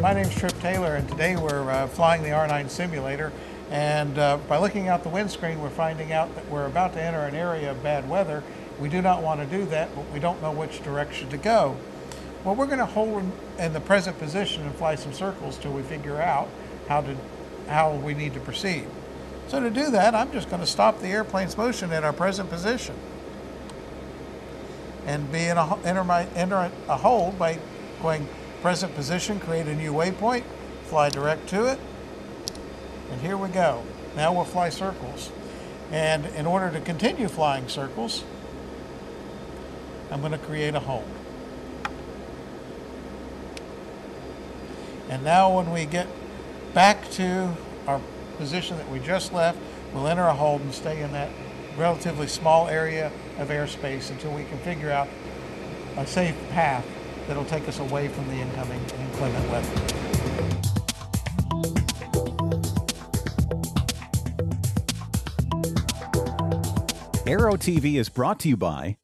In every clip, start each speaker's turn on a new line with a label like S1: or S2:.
S1: my name is Trip Taylor, and today we're uh, flying the R9 simulator. And uh, by looking out the windscreen, we're finding out that we're about to enter an area of bad weather. We do not want to do that, but we don't know which direction to go. Well, we're going to hold in the present position and fly some circles till we figure out how to how we need to proceed. So to do that, I'm just going to stop the airplane's motion at our present position and be in a, enter, my, enter a hold by going present position, create a new waypoint, fly direct to it, and here we go. Now we'll fly circles. And in order to continue flying circles, I'm going to create a hold. And now when we get back to our position that we just left, we'll enter a hold and stay in that relatively small area of airspace until we can figure out a safe path that'll take us away from the incoming inclement weather.
S2: Aero TV is brought to you by.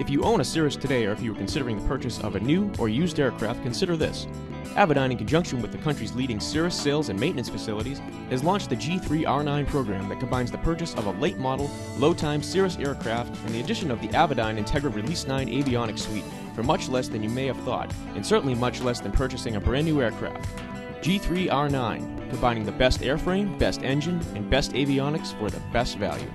S3: If you own a Cirrus today or if you are considering the purchase of a new or used aircraft, consider this. Avidyne, in conjunction with the country's leading Cirrus sales and maintenance facilities, has launched the G3R9 program that combines the purchase of a late model, low time Cirrus aircraft and the addition of the Avidyne Entegra Release 9 avionics suite for much less than you may have thought, and certainly much less than purchasing a brand new aircraft. G3R9, combining the best airframe, best engine, and best avionics for the best value.